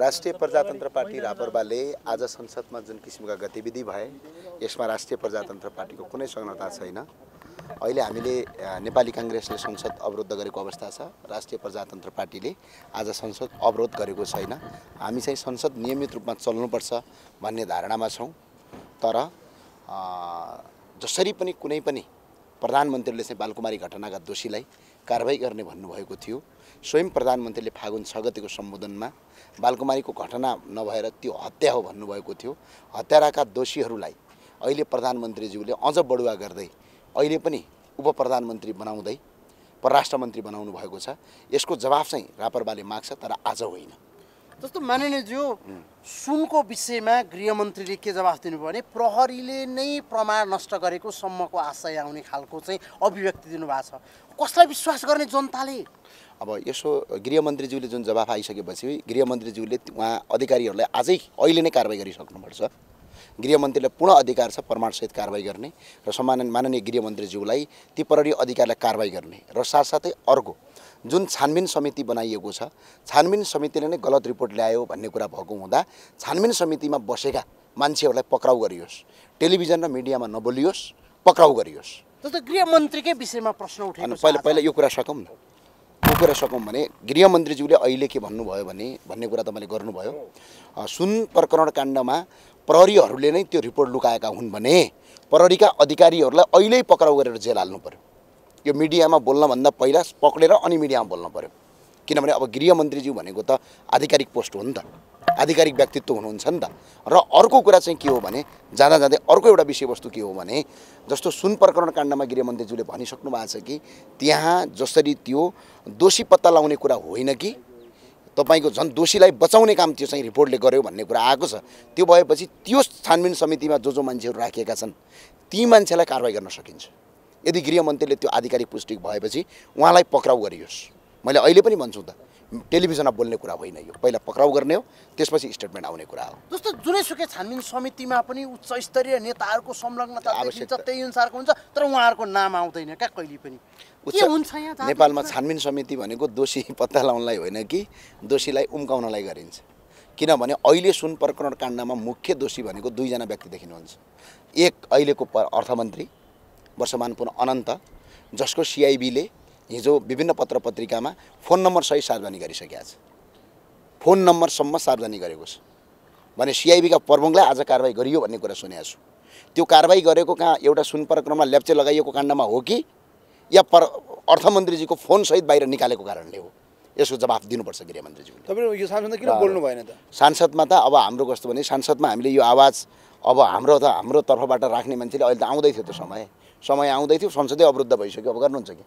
राष्ट्रिय प्रजातन्त्र पार्टी रापरबाले आज संसदमा जुन किसिमका गतिविधि भए यसमा राष्ट्रिय प्रजातन्त्र पार्टीको कुनै संलग्नता छैन। अहिले हामीले नेपाली काङ्ग्रेसले संसद अवरुद्ध गरेको अवस्था छ। राष्ट्रिय प्रजातन्त्र पार्टीले आज संसद अवरोध गरेको छैन। हामी चाहिँ संसद नियमित रूपमा चल्नुपर्छ भन्ने धारणामा छौँ। तर जसरी पनि कुनै पनि प्रधानमन्त्रीले चाहिँ बालकुमारी घटनाका दोषीलाई कारवाही गर्ने भन्नुभएको थियो। स्वयं प्रधानमन्त्रीले फागुन छ गतिको सम्बोधनमा बालकुमारीको घटना नभएर त्यो हत्या हो भन्नुभएको थियो। हत्याराका दोषीहरूलाई अहिले प्रधानमन्त्रीज्यूले अझ बढुवा गर्दै अहिले पनि उप प्रधानमन्त्री बनाउँदै परराष्ट्र मन्त्री बनाउनु भएको छ। यसको जवाफ चाहिँ रापरबाले माग्छ तर आज होइन। जस्तो माननीयज्यू सुनको विषयमा गृहमन्त्रीले के जवाफ दिनुभयो भने प्रहरीले नै प्रमाण नष्ट गरेको सम्मको आशय आउने खालको चाहिँ अभिव्यक्ति दिनुभएको छ। कसलाई विश्वास गर्ने जनताले? अब यसो गृहमन्त्रीज्यूले जुन जवाफ आइसकेपछि गृहमन्त्रीज्यूले उहाँ अधिकारीहरूलाई आजै अहिले नै कारवाही गरिसक्नुपर्छ। गृहमन्त्रीलाई पूर्ण अधिकार छ प्रमाणसहित कारवाही गर्ने र सम्मान माननीय गृहमन्त्रीज्यूलाई ती प्रहरी अधिकारलाई कारवाही गर्ने र साथसाथै अर्को जुन छानबिन समिति बनाइएको छ छानबिन समितिले नै गलत रिपोर्ट ल्यायो भन्ने कुरा भएको हुँदा छानबिन समितिमा बसेका मान्छेहरूलाई पक्राउ गरियोस् टेलिभिजन र मिडियामा नबोलियोस् पक्राउ गरियोस्। जस्तो गृहमन्त्रीकै विषयमा प्रश्न छ पहिला। पहिला यो कुरा सकौँ न। यो कुरा सकौँ भने गृहमन्त्रीज्यूले अहिले के भन्नुभयो भने भन्ने कुरा तपाईँले गर्नुभयो। सुन प्रकरण काण्डमा प्रहरीहरूले नै त्यो रिपोर्ट लुकाएका हुन् भने प्रहरीका अधिकारीहरूलाई अहिले पक्राउ गरेर जेल हाल्नु पर्यो। यो मिडियामा बोल्नभन्दा पहिला पक्रेर अनि मिडियामा बोल्नु पर्यो। किनभने अब गृहमन्त्रीज्यू भनेको त आधिकारिक पोस्ट हो नि त। आधिकारिक व्यक्तित्व हुनुहुन्छ नि त। र अर्को कुरा चाहिँ के हो भने जाँदा जाँदै अर्को एउटा विषयवस्तु के हो भने जस्तो सुन प्रकरण काण्डमा गृहमन्त्रीज्यूले भनिसक्नु भएको छ कि त्यहाँ जसरी त्यो दोषी पत्ता लगाउने कुरा होइन कि तपाईँको झन् दोषीलाई बचाउने काम त्यो चाहिँ रिपोर्टले गर्यो भन्ने कुरा आएको छ। त्यो भएपछि त्यो छानबिन समितिमा जो जो मान्छेहरू राखिएका छन् ती मान्छेलाई कारवाही गर्न सकिन्छ। यदि गृहमन्त्रीले त्यो आधिकारिक पुष्टि भएपछि उहाँलाई पक्राउ गरियोस्। मैले अहिले पनि भन्छु त टेलिभिजनमा बोल्ने कुरा होइन यो। पहिला पक्राउ गर्ने हो त्यसपछि स्टेटमेन्ट आउने कुरा हो। जस्तो जुनैसुकै छानबिन समितिमा पनि उच्च स्तरीय नेताहरूको संलग्नता देखिन्छ आवश्यकता। त्यही अनुसारको हुन्छ तर उहाँहरूको नाम आउँदैन क्या कहिले पनि। उच्च- हुन्छ यहाँ जाँच नेपालमा? छानबिन समिति भनेको दोषी पत्ता लगाउनलाई होइन कि दोषीलाई उम्काउनलाई गरिन्छ। किनभने अहिले सुन प्रकरण काण्डमा मुख्य दोषी भनेको दुईजना व्यक्ति देखिनुहुन्छ। एक अहिलेको अर्थमन्त्री वर्षमान पुनः अनन्त जसको सिआइबीले हिजो विभिन्न पत्र पत्रिकामा फोन नम्बर सहित सार्वजनिक गरिसकेका छ। फोन नम्बरसम्म सार्वजनिक गरेको छ। भने सिआइबीका प्रमुखलाई आज कारवाही गरियो भन्ने कुरा सुनेको छु। त्यो कारवाही गरेको कहाँ? एउटा सुन प्रकरणमा ल्याप्चे लगाइएको काण्डमा हो कि? या पर अर्थमन्त्रीजीको फोनसहित बाहिर निकालेको कारणले हो? यसको जवाफ दिनुपर्छ गृहमन्त्रीज्यूले। तपाईँले यो सांसदमा किन बोल्नु भएन त? सांसदमा त अब हाम्रो कस्तो भने सांसदमा हामीले यो आवाज अब हाम्रो त हाम्रो तर्फबाट राख्ने मान्छेले अहिले त आउँदै थियो त समय। समय आउँदै थियो संसदै अवरुद्ध भइसक्यो। अब गर्नुहुन्छ कि?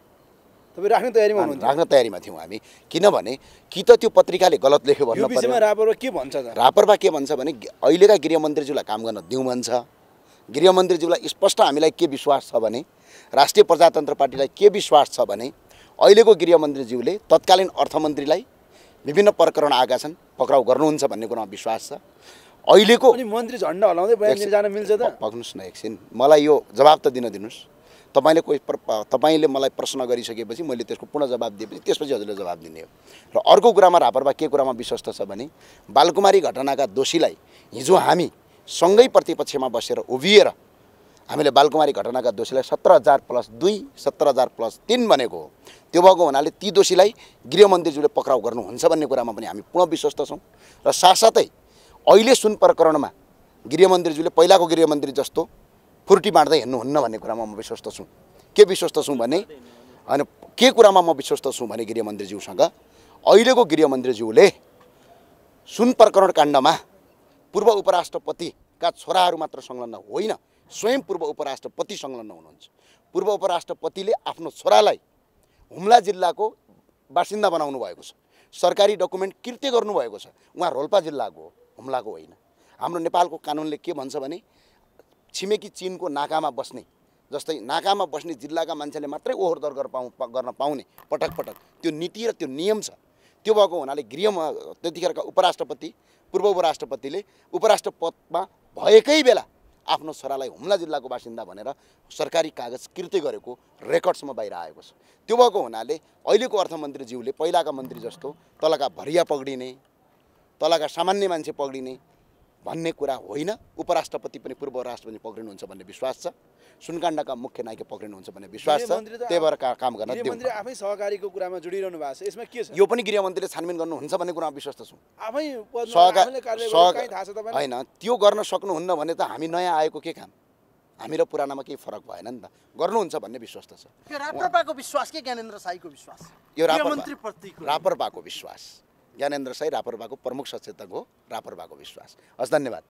तपाईँ राख्ने तयारीमा हुनुहुन्थ्यो राख्न तयारीमा थियौँ हामी। किनभने कि त त्यो पत्रिकाले गलत लेख्यो भन्नु रापरमा के भन्छ त? रापरपा के भन्छ भने अहिलेका गृहमन्त्रीज्यूलाई काम गर्न दिउँ भन्छ गृहमन्त्रीज्यूलाई स्पष्ट हामीलाई के विश्वास छ भने राष्ट्रिय प्रजातन्त्र पार्टीलाई के विश्वास छ भने अहिलेको गृहमन्त्रीज्यूले तत्कालीन अर्थमन्त्रीलाई विभिन्न प्रकरण आएका छन् पक्राउ गर्नुहुन्छ भन्ने कुरामा विश्वास छ। अहिलेको मन्त्री झन्डा हलाउँदै बयान जान मिल्छ त। पक्नुहोस् न एकछिन। मलाई यो जवाब त दिन दिनुहोस्। तपाईँले कोही तपाईँले मलाई प्रश्न गरिसकेपछि मैले त्यसको पूर्ण जवाब दिएपछि त्यसपछि हजुरले जवाब दिने हो। र अर्को कुरामा रापरमा के कुरामा विश्वस्त छ भने बालकुमारी घटनाका दोषीलाई हिजो हामी सँगै प्रतिपक्षमा बसेर उभिएर हामीले बालकुमारी घटनाका दोषीलाई सत्र हजार प्लस दुई सत्र हजार प्लस तिन भनेको हो। त्यो भएको हुनाले ती दोषीलाई गृहमन्त्रीज्यूले पक्राउ गर्नुहुन्छ भन्ने कुरामा पनि हामी पूर्ण विश्वस्त छौँ। र साथसाथै अहिले सुन प्रकरणमा गृहमन्त्रीज्यूले पहिलाको गृहमन्त्री जस्तो फुर्टी बाँड्दै हिँड्नुहुन्न भन्ने कुरामा म विश्वस्त छु। के विश्वस्त छु भने अनि के कुरामा म विश्वस्त छु भने गृहमन्त्रीज्यूसँग अहिलेको गृहमन्त्रीज्यूले सुन प्रकरण काण्डमा पूर्व उपराष्ट्रपतिका छोराहरू मात्र संलग्न होइन स्वयं पूर्व उपराष्ट्रपति संलग्न हुनुहुन्छ। पूर्व उपराष्ट्रपतिले आफ्नो छोरालाई हुम्ला जिल्लाको बासिन्दा बनाउनु भएको छ। सरकारी डकुमेन्ट कृत्य गर्नुभएको छ। उहाँ रोल्पा जिल्लाको हो। हुम्लाको होइन। हाम्रो नेपालको कानुनले के भन्छ भने छिमेकी चिनको नाकामा बस्ने जस्तै नाकामा बस्ने जिल्लाका मान्छेले मात्रै ओहोर दोहोर पाउ गर्न पाउने पटक पटक त्यो नीति र त्यो नियम छ। त्यो भएको हुनाले गृहमा त्यतिखेरका उपराष्ट्रपति पूर्व उपराष्ट्रपतिले उपराष्ट्र पदमा भएकै बेला आफ्नो छोरालाई हुम्ला जिल्लाको बासिन्दा भनेर सरकारी कागज कृत्य गरेको रेकर्डसम्म बाहिर आएको छ। त्यो भएको हुनाले अहिलेको अर्थमन्त्रीज्यूले पहिलाका मन्त्री जस्तो तलका भरिया पक्रिने तलका सामान्य मान्छे पक्रिने भन्ने कुरा होइन। उपराष्ट्रपति पनि पूर्व राष्ट्रपति पक्रिनुहुन्छ भन्ने विश्वास छ। सुनकाण्डका मुख्य नायक पक्रिनुहुन्छ भन्ने विश्वास छ। त्यही भएर का- काम गर्न आफै सहकारीको कुरामा जोडिरहनु भएको छ। यसमा के छ? यो पनि गृहमन्त्रीले छानबिन गर्नुहुन्छ भन्ने कुरामा विश्वास छौँ। आफै पदमा सहका आफैले कारवाही सह गरेको कहीँ थाहा छ तपाईँलाई? होइन त्यो गर्न सक्नुहुन्न भने त हामी नयाँ आएको के काम? हामी र पुरानामा केही फरक भएन नि त। गर्नुहुन्छ भन्ने विश्वास त छ। यो राप्रपाको विश्वास के ज्ञानेन्द्र साईको विश्वास? यो रापरपाको विश्वास। ज्ञानेन्द्र साई रापरपाको प्रमुख सचेतक हो रापरपाको विश्वास। हस् धन्यवाद।